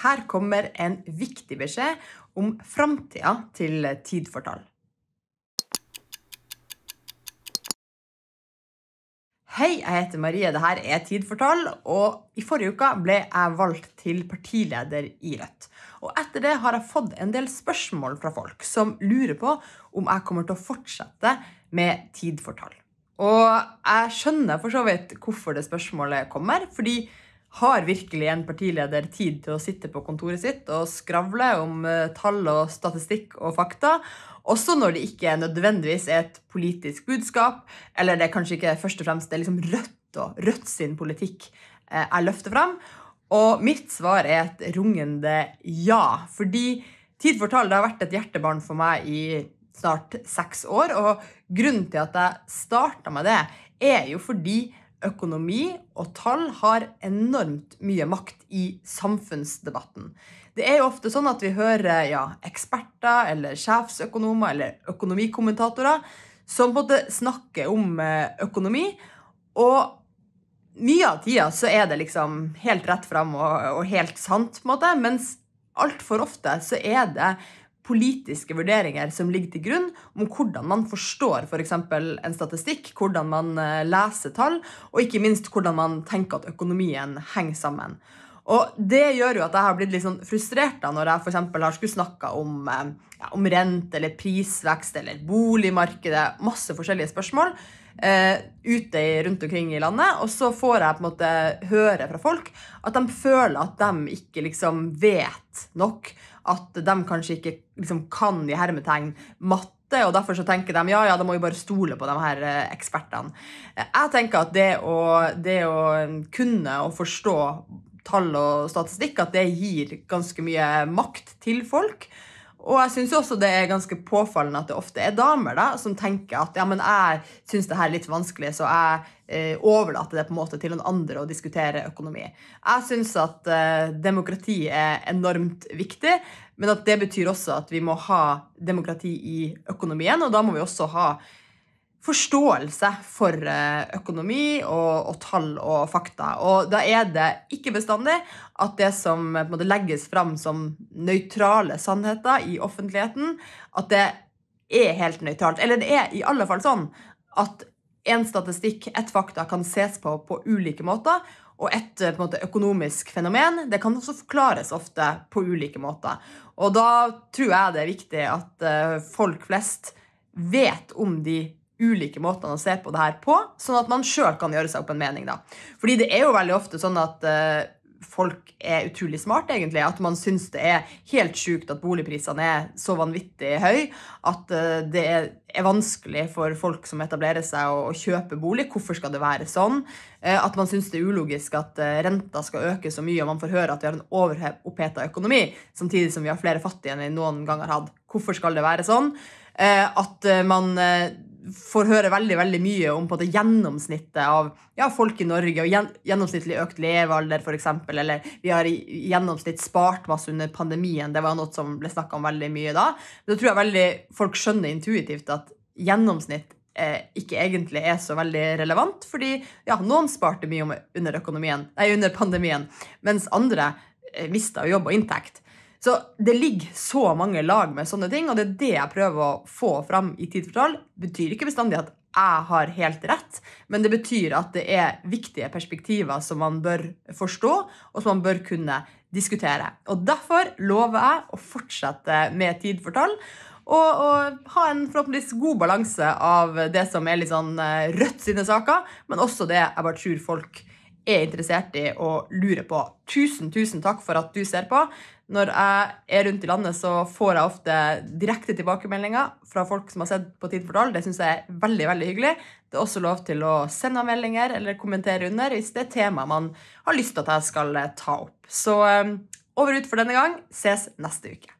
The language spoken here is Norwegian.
Her kommer en viktig beskjed om framtida til Tid for tall. Hei, jeg heter Marie. Dette er Tid for tall. Og i forrige uke ble jeg valgt til partileder i Rødt. Og etter det har jeg fått en del spørsmål fra folk som lurer på om jeg kommer til å fortsette med Tid for tall. Og jeg skjønner for så vidt hvorfor det spørsmålet kommer. fordi har virkelig en partileder tid til å sitte på kontoret sitt og skravle om eh, tall og statistikk og fakta? Også når det ikke nødvendigvis er et politisk budskap, eller det er kanskje ikke først og fremst det er liksom Rødt og Rødt sin politikk eh, jeg løfter fram. Og mitt svar er et rungende ja. Fordi Tid for tall har vært et hjertebarn for meg i snart seks år. Og grunnen til at jeg starta med det, er jo fordi økonomi og tall har enormt mye makt i samfunnsdebatten. Det er jo ofte sånn at vi hører ja, eksperter eller sjefsøkonomer eller økonomikommentatorer som både snakker om eh, økonomi. Og mye av tida så er det liksom helt rett fram og, og helt sant, på en måte, mens altfor ofte så er det politiske vurderinger som ligger til grunn om hvordan man forstår f.eks. For en statistikk, hvordan man eh, leser tall, og ikke minst hvordan man tenker at økonomien henger sammen. Og Det gjør jo at jeg har blitt litt sånn frustrert da, når jeg for har skulle snakka om, eh, ja, om rente eller prisvekst eller boligmarkedet, masse forskjellige spørsmål. eh, ute rundt omkring i landet. Og så får jeg på en måte høre fra folk at de føler at de ikke liksom vet nok at de kanskje ikke liksom, kan i hermetegn matte, og derfor så tenker de ja, ja, da må vi bare stole på de her eh, ekspertene. Jeg tenker at det å, det å kunne og forstå tall og statistikk, at det gir ganske mye makt til folk. Og jeg syns også det er ganske påfallende at det ofte er damer da, som tenker at ja, men jeg syns det her er litt vanskelig, så jeg eh, overlater det på en måte til noen andre å diskutere økonomi. Jeg syns at eh, demokrati er enormt viktig, men at det betyr også at vi må ha demokrati i økonomien, og da må vi også ha forståelse for eh, økonomi og, og, tall og fakta. Og da er det ikke bestandig at det som måte, legges fram som nøytrale sannheter i offentligheten, at det er helt nøytralt. Eller det er i alle fall sånn at en statistikk, et fakta, kan ses på på ulike måter. Og et måte, økonomisk fenomen det kan også forklares ofte på ulike måter. Og da tror jeg det er viktig at folk flest vet om de ulike måtene å se på det her på, sånn at man sjøl kan gjøre seg opp en mening. da. Fordi det er jo veldig ofte sånn at uh, folk er utrolig smarte, egentlig. At man syns det er helt sjukt at boligprisene er så vanvittig høye. At uh, det er, vanskelig for folk som etablerer seg, å, å kjøpe bolig. Hvorfor skal det være sånn? Uh, at man syns det er ulogisk at renta skal øke så mye, og man får høre at vi har en overoppheta økonomi, samtidig som vi har flere fattige enn vi noen gang har hatt. Hvorfor skal det være sånn? At man får høre veldig veldig mye om på det gjennomsnittet av ja, folk i Norge, og gjennomsnittlig økt levealder f.eks., eller vi har i gjennomsnitt spart masse under pandemien. Det var noe som ble snakka om veldig mye da. Men da tror jeg veldig folk skjønner intuitivt at gjennomsnitt eh, ikke egentlig er så veldig relevant, fordi ja, noen sparte mye under, nei, under pandemien, mens andre eh, mista jobb og inntekt. Så det ligger så mange lag med sånne ting, og det er det jeg prøver å få fram i Tid for tall. Betyr ikke bestandig at jeg har helt rett, men det betyr at det er viktige perspektiver som man bør forstå, og som man bør kunne diskutere. Og Derfor lover jeg å fortsette med Tid for tall. Og, og, ha en forhåpentligvis god balanse av det som er litt sånn eh, Rødt sine saker, men også det jeg bare tror folk er interessert i og lurer på. Tusen, tusen takk for at du ser på. Når jeg er rundt i landet, så får jeg ofte direkte tilbakemeldinger fra folk som har sett på Tid for tall. Det syns jeg er veldig veldig hyggelig. Det er også lov til å sende meldinger eller kommentere under hvis det er tema man har lyst til at jeg skal ta opp. Så um, over ut for denne gang. Ses neste uke.